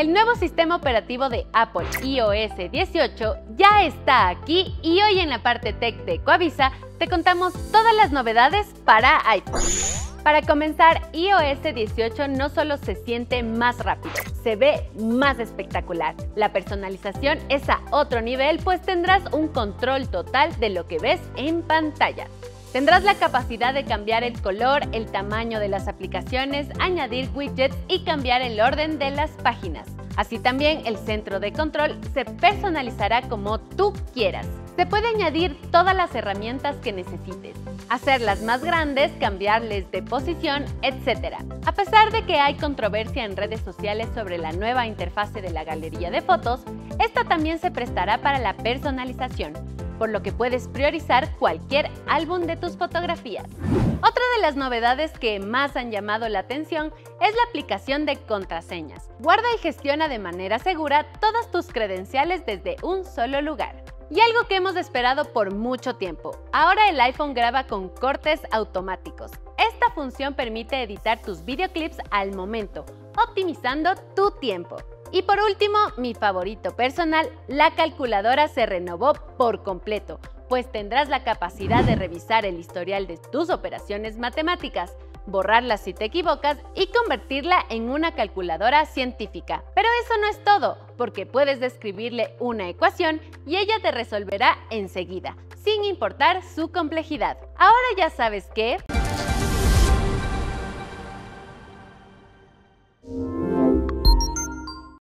El nuevo sistema operativo de Apple iOS 18 ya está aquí y hoy en la parte tech de Coavisa te contamos todas las novedades para iPhone. Para comenzar, iOS 18 no solo se siente más rápido, se ve más espectacular. La personalización es a otro nivel, pues tendrás un control total de lo que ves en pantalla. Tendrás la capacidad de cambiar el color, el tamaño de las aplicaciones, añadir widgets y cambiar el orden de las páginas. Así también el centro de control se personalizará como tú quieras. Se puede añadir todas las herramientas que necesites, hacerlas más grandes, cambiarles de posición, etc. A pesar de que hay controversia en redes sociales sobre la nueva interfase de la galería de fotos, esta también se prestará para la personalización, por lo que puedes priorizar cualquier álbum de tus fotografías. Otra de las novedades que más han llamado la atención es la aplicación de contraseñas. Guarda y gestiona de manera segura todas tus credenciales desde un solo lugar. Y algo que hemos esperado por mucho tiempo. Ahora el iPhone graba con cortes automáticos. Esta función permite editar tus videoclips al momento, optimizando tu tiempo. Y por último, mi favorito personal, la calculadora se renovó por completo, pues tendrás la capacidad de revisar el historial de tus operaciones matemáticas, borrarla si te equivocas y convertirla en una calculadora científica. Pero eso no es todo, porque puedes describirle una ecuación y ella te resolverá enseguida, sin importar su complejidad. Ahora ya sabes que...